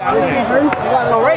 Already. BT.